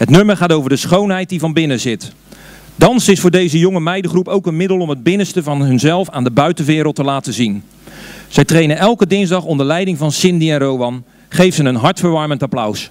Het nummer gaat over de schoonheid die van binnen zit. Dans is voor deze jonge meidengroep ook een middel om het binnenste van hunzelf aan de buitenwereld te laten zien. Zij trainen elke dinsdag onder leiding van Cindy en Rowan. Geef ze een hartverwarmend applaus.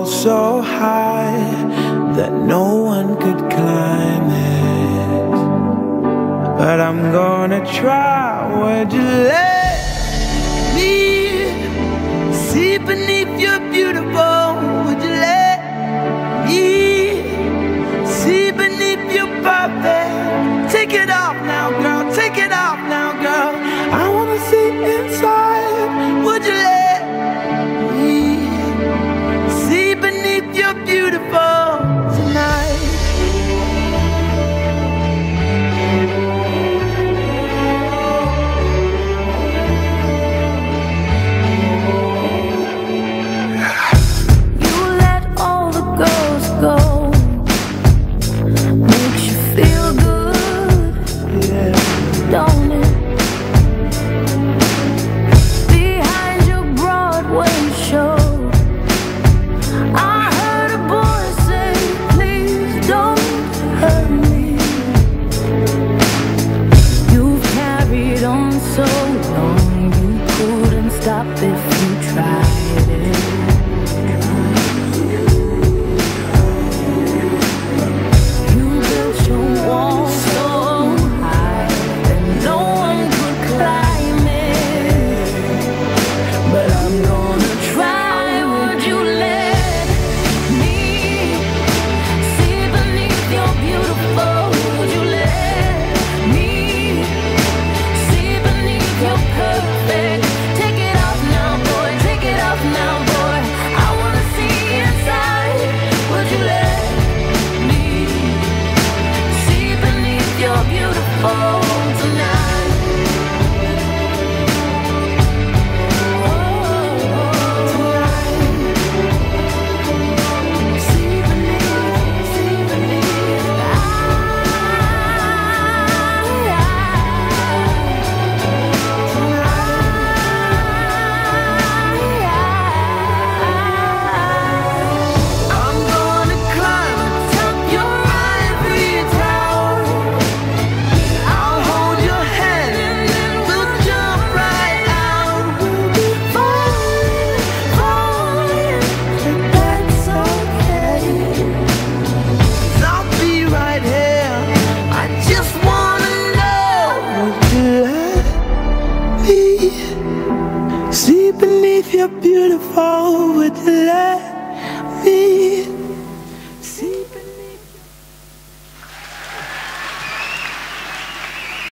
wall so high that no one could climb it. But I'm gonna try. Would you let me see beneath your beautiful? Let me see beneath your beautiful? You let me